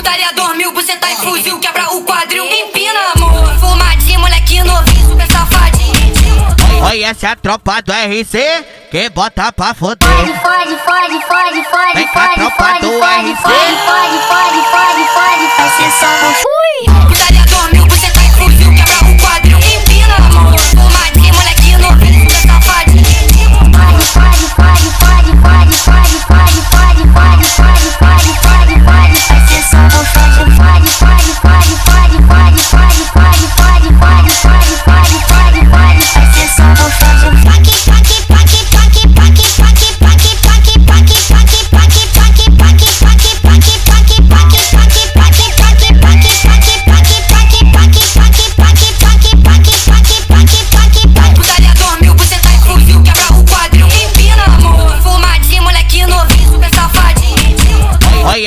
Putaria dormiu, você tá em fuzil, quebra o quadril, empina, amor. Fumadinho, moleque novinho, super safadinho. Oi, essa é a tropa do RC que bota pra foder. Fode, fode, fode, fode, fode, fode, fode, fode,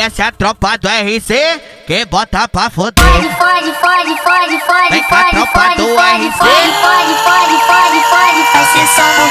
essa é a tropa do RC que bota pra foder. Fode, fode, fode, fode, fode, Vem com a fode, tropa fode, do fode, RC. fode, fode, fode, fode, fode, ser só no